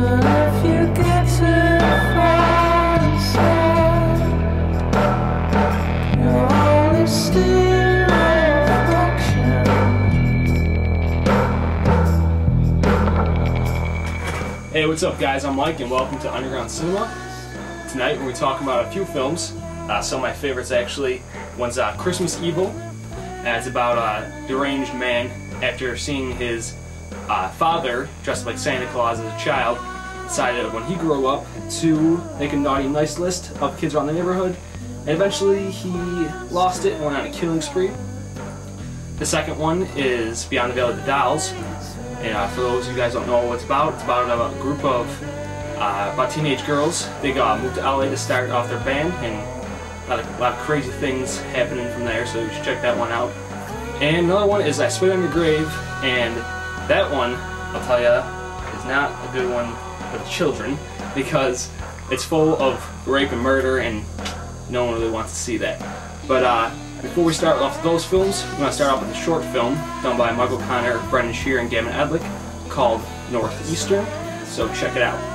Hey, what's up, guys? I'm Mike, and welcome to Underground Cinema. Tonight, we're talking about a few films. Uh, some of my favorites, actually. One's uh, Christmas Evil, and it's about a deranged man after seeing his uh, father dressed like Santa Claus as a child decided when he grew up to make a naughty nice list of kids around the neighborhood, and eventually he lost it and went on a killing spree. The second one is Beyond the Valley of the Dolls, and uh, for those of you guys don't know what it's about, it's about a group of uh, about teenage girls. They got moved to LA to start off their band, and a lot, of, a lot of crazy things happening from there. So you should check that one out. And another one is I Spit on Your Grave, and that one, I'll tell you, is not a good one the children because it's full of rape and murder, and no one really wants to see that. But uh, before we start off those films, we're going to start off with a short film done by Michael Connor, Brendan Scherer, and Gavin Edlick called Northeastern. So check it out.